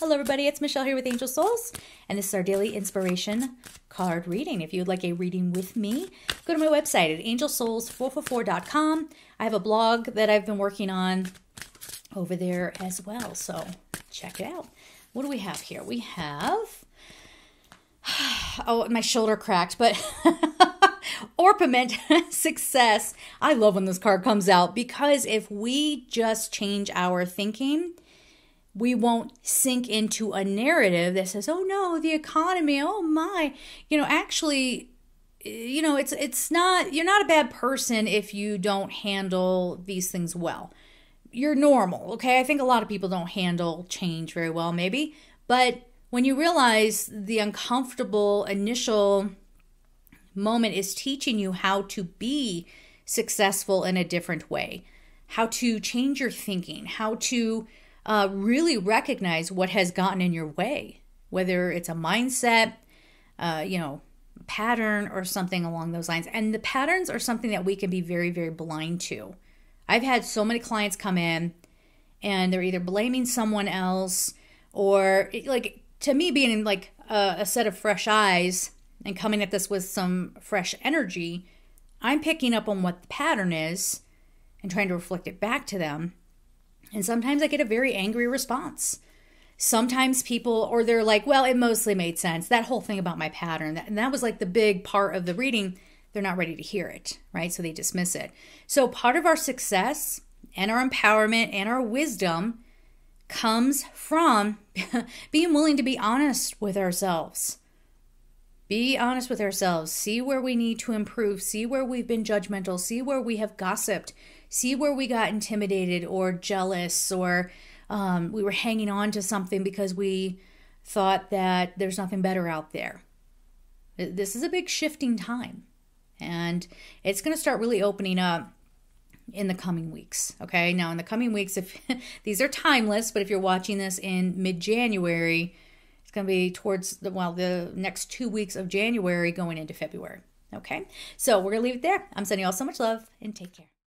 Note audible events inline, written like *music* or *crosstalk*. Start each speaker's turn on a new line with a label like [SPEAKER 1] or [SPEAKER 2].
[SPEAKER 1] Hello, everybody. It's Michelle here with Angel Souls, and this is our daily inspiration card reading. If you would like a reading with me, go to my website at angelsouls444.com. I have a blog that I've been working on over there as well, so check it out. What do we have here? We have. *sighs* Oh, my shoulder cracked, but *laughs* Orpiment *laughs* success. I love when this card comes out because if we just change our thinking, we won't sink into a narrative that says, "Oh no, the economy, oh my." You know, actually you know, it's it's not you're not a bad person if you don't handle these things well. You're normal, okay? I think a lot of people don't handle change very well maybe, but when you realize the uncomfortable initial moment is teaching you how to be successful in a different way, how to change your thinking, how to uh, really recognize what has gotten in your way, whether it's a mindset, uh, you know, pattern or something along those lines. And the patterns are something that we can be very, very blind to. I've had so many clients come in and they're either blaming someone else or like to me being like a, a set of fresh eyes and coming at this with some fresh energy, I'm picking up on what the pattern is and trying to reflect it back to them and sometimes I get a very angry response. Sometimes people, or they're like, well, it mostly made sense. That whole thing about my pattern, and that was like the big part of the reading. They're not ready to hear it, right? So they dismiss it. So part of our success and our empowerment and our wisdom comes from *laughs* being willing to be honest with ourselves. Be honest with ourselves. See where we need to improve. See where we've been judgmental. See where we have gossiped see where we got intimidated or jealous or um, we were hanging on to something because we thought that there's nothing better out there. This is a big shifting time, and it's going to start really opening up in the coming weeks. Okay, now in the coming weeks, if *laughs* these are timeless, but if you're watching this in mid January, going to be towards the well, the next two weeks of January going into February. Okay, so we're going to leave it there. I'm sending you all so much love and take care.